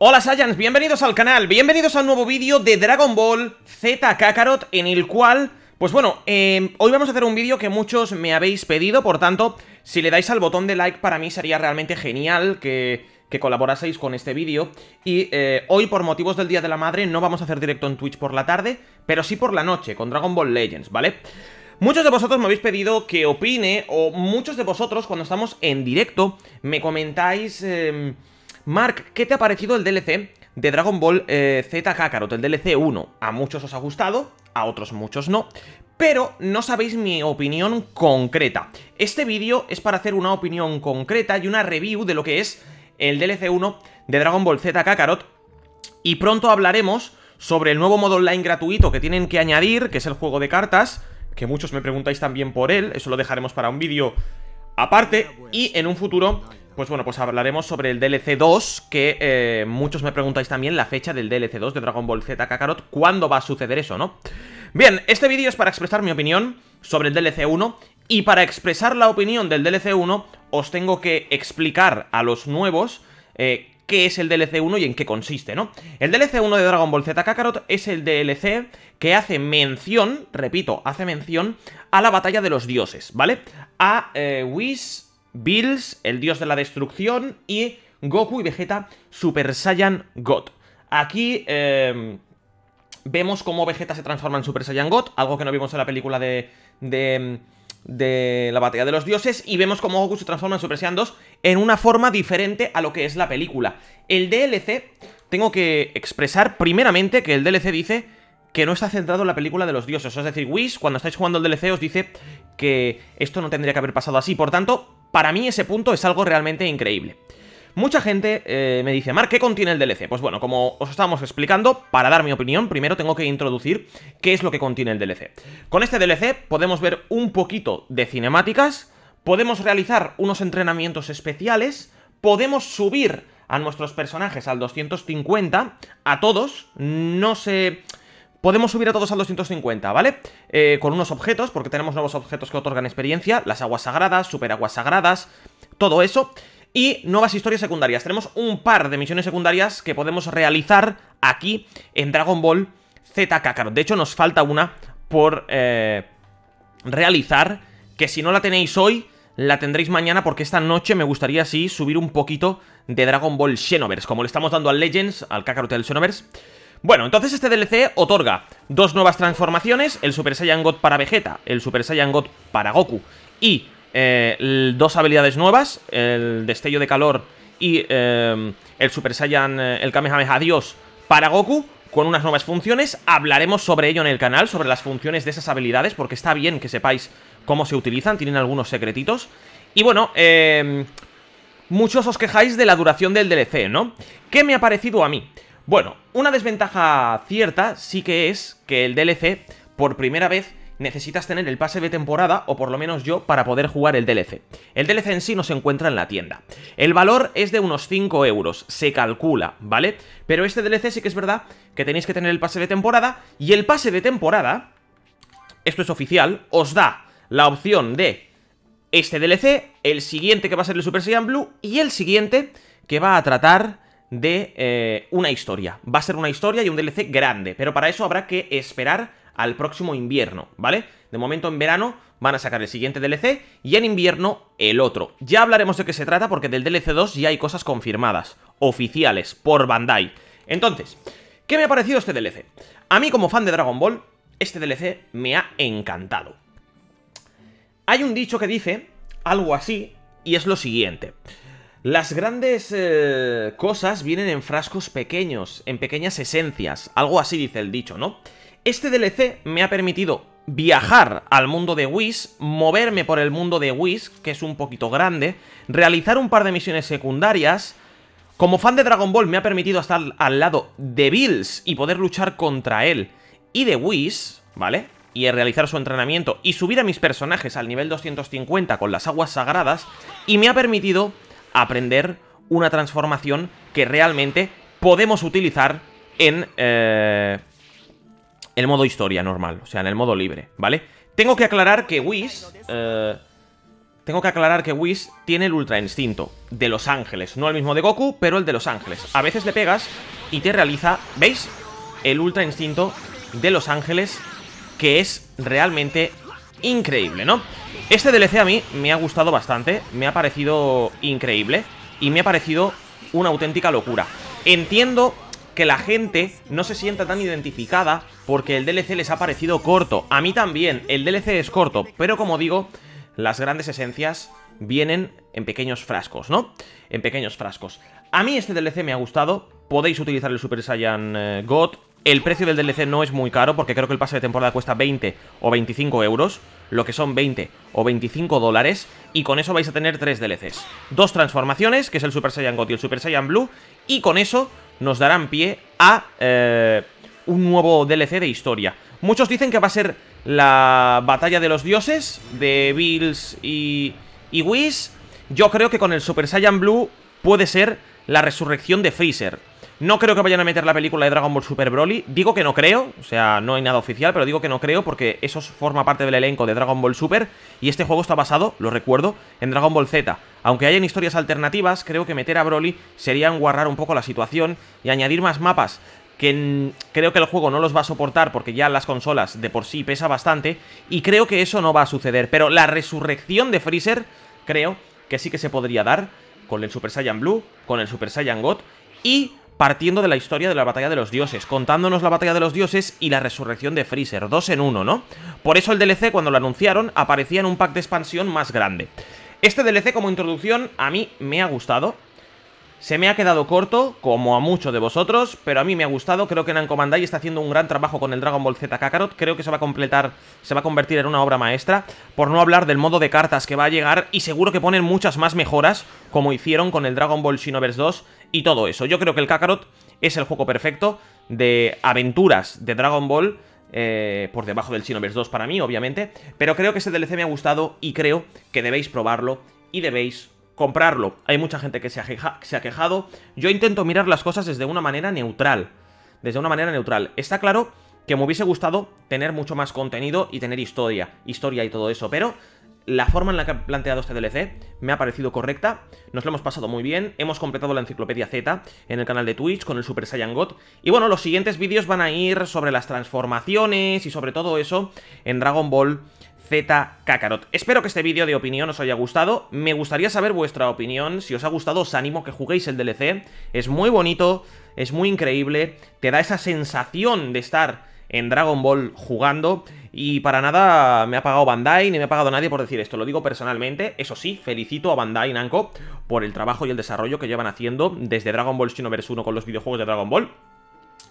Hola Saiyans, bienvenidos al canal, bienvenidos al nuevo vídeo de Dragon Ball Z Kakarot en el cual, pues bueno, eh, hoy vamos a hacer un vídeo que muchos me habéis pedido, por tanto, si le dais al botón de like para mí sería realmente genial que, que colaboraseis con este vídeo y eh, hoy por motivos del Día de la Madre no vamos a hacer directo en Twitch por la tarde, pero sí por la noche con Dragon Ball Legends, ¿vale? Muchos de vosotros me habéis pedido que opine, o muchos de vosotros cuando estamos en directo me comentáis... Eh, Mark, ¿qué te ha parecido el DLC de Dragon Ball eh, Z Kakarot, el DLC 1? A muchos os ha gustado, a otros muchos no, pero no sabéis mi opinión concreta. Este vídeo es para hacer una opinión concreta y una review de lo que es el DLC 1 de Dragon Ball Z Kakarot, y pronto hablaremos sobre el nuevo modo online gratuito que tienen que añadir, que es el juego de cartas, que muchos me preguntáis también por él, eso lo dejaremos para un vídeo aparte, y en un futuro pues bueno, pues hablaremos sobre el DLC 2, que eh, muchos me preguntáis también la fecha del DLC 2 de Dragon Ball Z Kakarot, ¿cuándo va a suceder eso, no? Bien, este vídeo es para expresar mi opinión sobre el DLC 1, y para expresar la opinión del DLC 1, os tengo que explicar a los nuevos eh, qué es el DLC 1 y en qué consiste, ¿no? El DLC 1 de Dragon Ball Z Kakarot es el DLC que hace mención, repito, hace mención a la batalla de los dioses, ¿vale? A eh, Whis Bills, el dios de la destrucción, y Goku y Vegeta Super Saiyan God. Aquí eh, vemos cómo Vegeta se transforma en Super Saiyan God, algo que no vimos en la película de, de, de la batalla de los dioses, y vemos cómo Goku se transforma en Super Saiyan 2 en una forma diferente a lo que es la película. El DLC, tengo que expresar primeramente que el DLC dice que no está centrado en la película de los dioses. Es decir, Wish, cuando estáis jugando el DLC, os dice que esto no tendría que haber pasado así. Por tanto, para mí ese punto es algo realmente increíble. Mucha gente eh, me dice, Mar, ¿qué contiene el DLC? Pues bueno, como os estábamos explicando, para dar mi opinión, primero tengo que introducir qué es lo que contiene el DLC. Con este DLC podemos ver un poquito de cinemáticas, podemos realizar unos entrenamientos especiales, podemos subir a nuestros personajes al 250, a todos, no sé... Podemos subir a todos al 250, ¿vale? Eh, con unos objetos, porque tenemos nuevos objetos que otorgan experiencia, las aguas sagradas, super aguas sagradas, todo eso. Y nuevas historias secundarias. Tenemos un par de misiones secundarias que podemos realizar aquí en Dragon Ball Z Kakarot. De hecho, nos falta una por eh, realizar, que si no la tenéis hoy, la tendréis mañana porque esta noche me gustaría así subir un poquito de Dragon Ball Xenoverse, como le estamos dando al Legends, al Kakarot del Xenoverse. Bueno, entonces este DLC otorga dos nuevas transformaciones, el Super Saiyan God para Vegeta, el Super Saiyan God para Goku y eh, dos habilidades nuevas, el Destello de Calor y eh, el Super Saiyan, eh, el Kamehameha Dios para Goku, con unas nuevas funciones. Hablaremos sobre ello en el canal, sobre las funciones de esas habilidades, porque está bien que sepáis cómo se utilizan, tienen algunos secretitos. Y bueno, muchos os quejáis de la duración del DLC, ¿no? ¿Qué me ha parecido a mí? Bueno, una desventaja cierta sí que es que el DLC, por primera vez, necesitas tener el pase de temporada, o por lo menos yo, para poder jugar el DLC. El DLC en sí no se encuentra en la tienda. El valor es de unos 5 euros, se calcula, ¿vale? Pero este DLC sí que es verdad que tenéis que tener el pase de temporada, y el pase de temporada, esto es oficial, os da la opción de este DLC, el siguiente que va a ser el Super Saiyan Blue, y el siguiente que va a tratar de eh, una historia. Va a ser una historia y un DLC grande, pero para eso habrá que esperar al próximo invierno, ¿vale? De momento en verano van a sacar el siguiente DLC y en invierno el otro. Ya hablaremos de qué se trata porque del DLC 2 ya hay cosas confirmadas, oficiales, por Bandai. Entonces, ¿qué me ha parecido este DLC? A mí como fan de Dragon Ball, este DLC me ha encantado. Hay un dicho que dice algo así y es lo siguiente. Las grandes eh, cosas vienen en frascos pequeños, en pequeñas esencias, algo así dice el dicho, ¿no? Este DLC me ha permitido viajar al mundo de Whis, moverme por el mundo de Whis, que es un poquito grande, realizar un par de misiones secundarias. Como fan de Dragon Ball me ha permitido estar al lado de Bills y poder luchar contra él y de Whis, ¿vale? Y realizar su entrenamiento y subir a mis personajes al nivel 250 con las aguas sagradas y me ha permitido aprender una transformación que realmente podemos utilizar en eh, el modo historia normal, o sea, en el modo libre, ¿vale? Tengo que aclarar que Whis, eh, tengo que aclarar que Whis tiene el Ultra Instinto de Los Ángeles. No el mismo de Goku, pero el de Los Ángeles. A veces le pegas y te realiza, ¿veis? El Ultra Instinto de Los Ángeles, que es realmente increíble, ¿no? Este DLC a mí me ha gustado bastante, me ha parecido increíble y me ha parecido una auténtica locura. Entiendo que la gente no se sienta tan identificada porque el DLC les ha parecido corto. A mí también, el DLC es corto, pero como digo, las grandes esencias vienen en pequeños frascos, ¿no? En pequeños frascos. A mí este DLC me ha gustado, podéis utilizar el Super Saiyan eh, God. El precio del DLC no es muy caro porque creo que el pase de temporada cuesta 20 o 25 euros, lo que son 20 o 25 dólares, y con eso vais a tener tres DLCs. Dos transformaciones, que es el Super Saiyan God y el Super Saiyan Blue, y con eso nos darán pie a eh, un nuevo DLC de historia. Muchos dicen que va a ser la batalla de los dioses de Bills y, y Whis. Yo creo que con el Super Saiyan Blue puede ser la resurrección de Freezer. No creo que vayan a meter la película de Dragon Ball Super Broly. Digo que no creo, o sea, no hay nada oficial, pero digo que no creo porque eso forma parte del elenco de Dragon Ball Super y este juego está basado, lo recuerdo, en Dragon Ball Z. Aunque hayan historias alternativas, creo que meter a Broly sería enguarrar un poco la situación y añadir más mapas que creo que el juego no los va a soportar porque ya las consolas de por sí pesa bastante y creo que eso no va a suceder, pero la resurrección de Freezer creo que sí que se podría dar con el Super Saiyan Blue, con el Super Saiyan God y partiendo de la historia de la batalla de los dioses, contándonos la batalla de los dioses y la resurrección de Freezer, dos en uno, ¿no? Por eso el DLC cuando lo anunciaron aparecía en un pack de expansión más grande. Este DLC como introducción a mí me ha gustado, se me ha quedado corto, como a muchos de vosotros, pero a mí me ha gustado. Creo que Namco Bandai está haciendo un gran trabajo con el Dragon Ball Z Kakarot. Creo que se va a completar, se va a convertir en una obra maestra. Por no hablar del modo de cartas que va a llegar y seguro que ponen muchas más mejoras, como hicieron con el Dragon Ball Xenoverse 2 y todo eso. Yo creo que el Kakarot es el juego perfecto de aventuras de Dragon Ball. Eh, por debajo del Xenoverse 2 para mí, obviamente. Pero creo que ese DLC me ha gustado y creo que debéis probarlo y debéis comprarlo. Hay mucha gente que se ha, se ha quejado. Yo intento mirar las cosas desde una manera neutral. Desde una manera neutral. Está claro que me hubiese gustado tener mucho más contenido y tener historia. Historia y todo eso. Pero la forma en la que ha planteado este DLC me ha parecido correcta, nos lo hemos pasado muy bien, hemos completado la enciclopedia Z en el canal de Twitch con el Super Saiyan God, y bueno, los siguientes vídeos van a ir sobre las transformaciones y sobre todo eso en Dragon Ball Z Kakarot. Espero que este vídeo de opinión os haya gustado. Me gustaría saber vuestra opinión. Si os ha gustado, os animo a que juguéis el DLC. Es muy bonito, es muy increíble. Te da esa sensación de estar en Dragon Ball jugando. Y para nada me ha pagado Bandai, ni me ha pagado nadie por decir esto. Lo digo personalmente. Eso sí, felicito a Bandai Namco por el trabajo y el desarrollo que llevan haciendo desde Dragon Ball Xenoverse 1 con los videojuegos de Dragon Ball.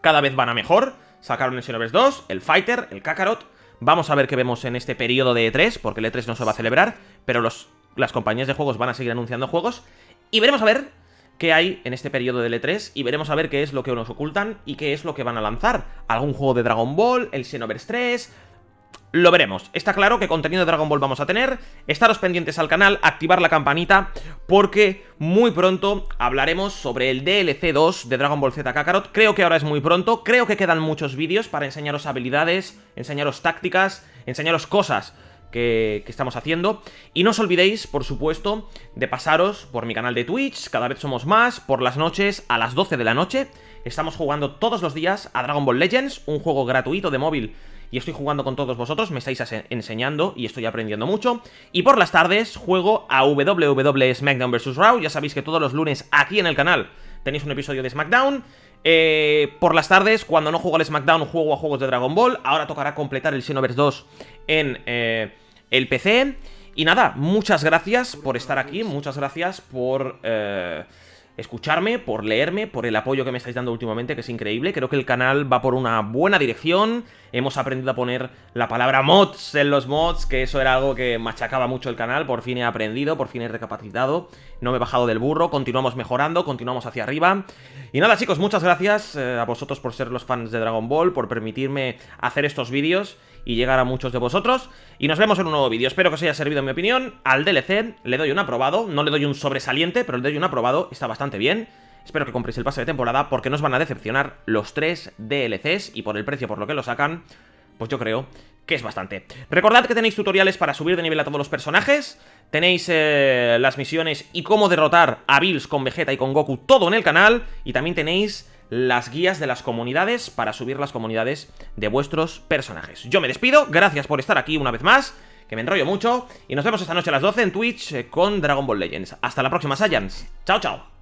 Cada vez van a mejor. Sacaron el Xenoverse 2, el Fighter, el Kakarot Vamos a ver qué vemos en este periodo de E3, porque el E3 no se va a celebrar, pero los, las compañías de juegos van a seguir anunciando juegos. Y veremos a ver qué hay en este periodo del E3 y veremos a ver qué es lo que nos ocultan y qué es lo que van a lanzar. ¿Algún juego de Dragon Ball? ¿El Xenoverse 3? Lo veremos. Está claro que contenido de Dragon Ball vamos a tener. Estaros pendientes al canal, activar la campanita, porque muy pronto hablaremos sobre el DLC 2 de Dragon Ball Z Kakarot. Creo que ahora es muy pronto, creo que quedan muchos vídeos para enseñaros habilidades, enseñaros tácticas, enseñaros cosas que, que, estamos haciendo. Y no os olvidéis, por supuesto, de pasaros por mi canal de Twitch, cada vez somos más, por las noches a las 12 de la noche. Estamos jugando todos los días a Dragon Ball Legends, un juego gratuito de móvil y estoy jugando con todos vosotros, me estáis enseñando y estoy aprendiendo mucho. Y por las tardes juego a WWE SmackDown vs. Raw, ya sabéis que todos los lunes aquí en el canal tenéis un episodio de SmackDown. Eh, por las tardes, cuando no juego al SmackDown, juego a juegos de Dragon Ball. Ahora tocará completar el Xenoverse 2 en eh, el PC. Y nada, muchas gracias por estar aquí, muchas gracias por... Eh, escucharme, por leerme, por el apoyo que me estáis dando últimamente, que es increíble. Creo que el canal va por una buena dirección. Hemos aprendido a poner la palabra mods en los mods, que eso era algo que machacaba mucho el canal. Por fin he aprendido, por fin he recapacitado. No me he bajado del burro, continuamos mejorando, continuamos hacia arriba. Y nada chicos, muchas gracias eh, a vosotros por ser los fans de Dragon Ball, por permitirme hacer estos vídeos y llegar a muchos de vosotros. Y nos vemos en un nuevo vídeo. Espero que os haya servido mi opinión. Al DLC le doy un aprobado. No le doy un sobresaliente, pero le doy un aprobado. Está bastante bien. Espero que compréis el pase de temporada porque nos van a decepcionar los tres DLCs y por el precio por lo que lo sacan pues yo creo que es bastante. Recordad que tenéis tutoriales para subir de nivel a todos los personajes, tenéis eh, las misiones y cómo derrotar a Bills con Vegeta y con Goku, todo en el canal, y también tenéis las guías de las comunidades para subir las comunidades de vuestros personajes. Yo me despido, gracias por estar aquí una vez más, que me enrollo mucho, y nos vemos esta noche a las 12 en Twitch eh, con Dragon Ball Legends. Hasta la próxima, Saiyans. Chao, chao.